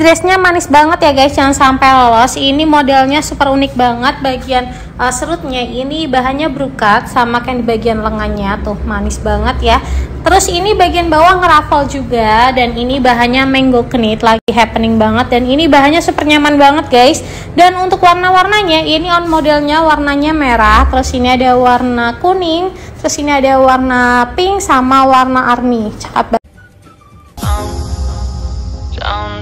dressnya manis banget ya guys, jangan sampai lolos. Ini modelnya super unik banget. Bagian uh, serutnya ini bahannya brokat sama kan di bagian lengannya tuh manis banget ya. Terus ini bagian bawah ngerafal juga dan ini bahannya mango knit lagi happening banget dan ini bahannya super nyaman banget guys. Dan untuk warna-warnanya ini on modelnya warnanya merah, terus ini ada warna kuning, terus ini ada warna pink sama warna army. Cakep banget.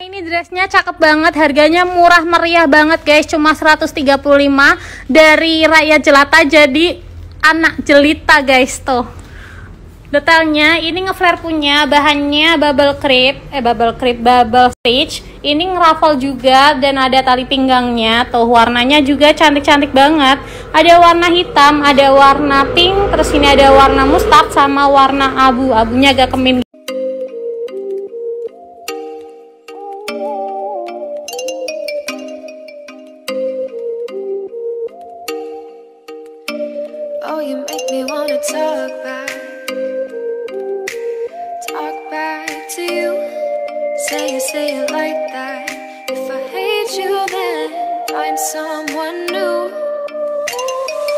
Ini dressnya cakep banget, harganya murah meriah banget guys, cuma 135 dari rakyat jelata jadi anak jelita guys tuh. Detailnya ini ngeflare punya bahannya bubble crepe, eh bubble crepe, bubble stitch. Ini ngerafal juga dan ada tali pinggangnya. Tuh warnanya juga cantik-cantik banget. Ada warna hitam, ada warna pink, terus ini ada warna mustard sama warna abu. Abunya agak kemin someone new.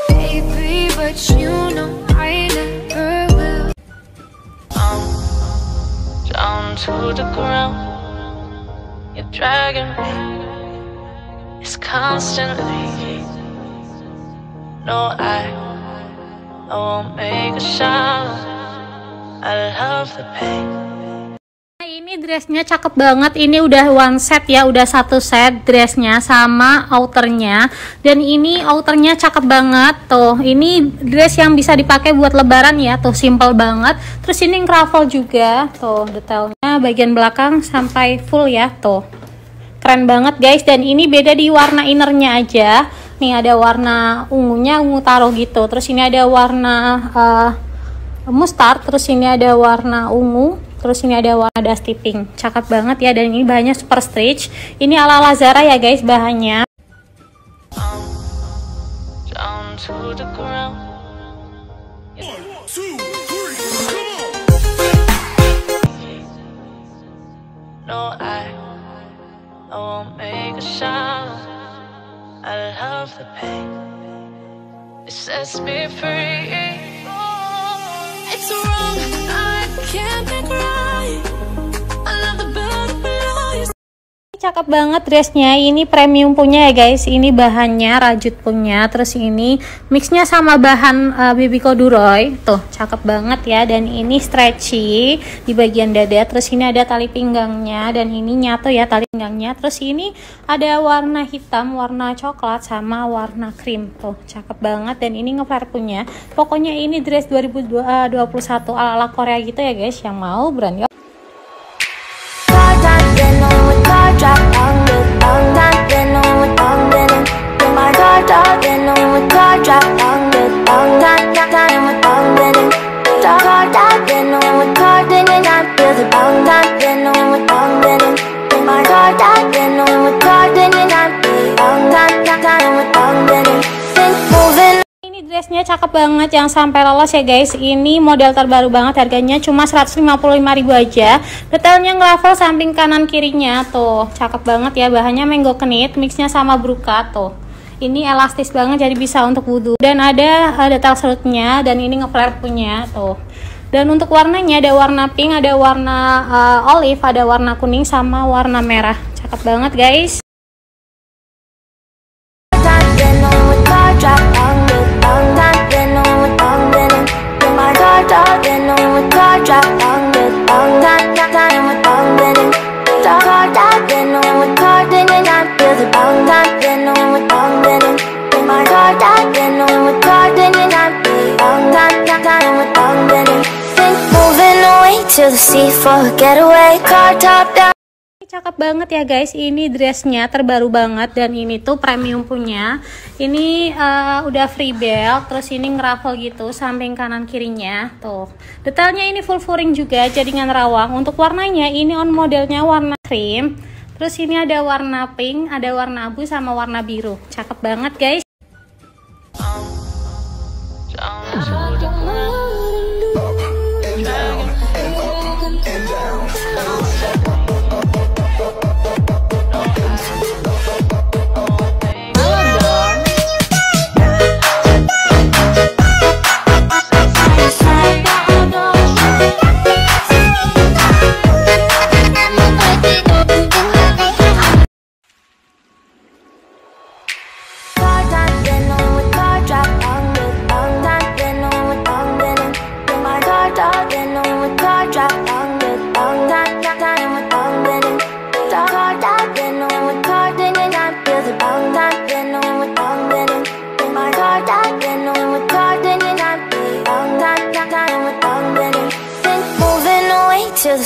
Baby, but you know I never will. I'm down to the ground. You're dragging me. It's constantly. No, I, I won't make a sound. I love the pain. Ini dressnya cakep banget. Ini udah one set ya, udah satu set dressnya sama outernya. Dan ini outernya cakep banget tuh. Ini dress yang bisa dipakai buat lebaran ya, tuh simple banget. Terus ini kravel juga, tuh detailnya bagian belakang sampai full ya, tuh. Keren banget guys. Dan ini beda di warna innernya aja. Nih ada warna ungunya, ungu taro gitu. Terus ini ada warna eh, mustard, terus ini ada warna ungu, terus ini ada warna dusty pink. Cakep banget ya dan ini bahannya super stretch. Ini ala Lazara ya guys bahannya. Me free. Cakep banget dressnya. Ini premium punya ya guys. Ini bahannya rajut punya. Terus ini mixnya sama bahan uh, baby corduroy. Tuh cakep banget ya. Dan ini stretchy di bagian dada. Terus ini ada tali pinggangnya dan ini nyatu ya tali pinggangnya. Terus ini ada warna hitam, warna coklat sama warna krim. Tuh cakep banget dan ini ngeflare punya. Pokoknya ini dress 2021 ala-ala Korea gitu ya guys. Yang mau berani drop on Ini dressnya cakep banget yang sampai lolos ya guys. Ini model terbaru banget harganya cuma 155.000 aja. Detailnya ngravel samping kanan kirinya tuh. Cakep banget ya bahannya mango knit mixnya sama bruka tuh. Ini elastis banget jadi bisa untuk wudhu dan ada uh, detail serutnya dan ini ngeflare punya tuh. Dan untuk warnanya ada warna pink, ada warna uh, olive, ada warna kuning sama warna merah. Cakep banget guys. To the sea for a getaway, car top down. Cakep banget ya guys, ini dressnya terbaru banget dan ini tuh premium punya. Ini uh, udah free belt, terus ini ngeraffle gitu samping kanan kirinya. Tuh, detailnya ini full furing juga, jadingan rawang. Untuk warnanya ini on modelnya warna cream. Terus ini ada warna pink, ada warna abu sama warna biru. Cakep banget guys.